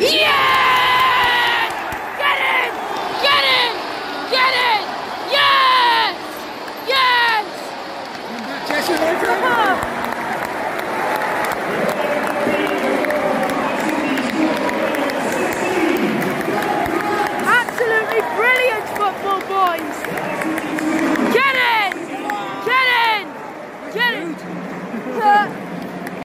Yes! Get it! Get it! Get it! Yes! Yes! Come on! Absolutely brilliant football boys! Get it! Get it! Get it!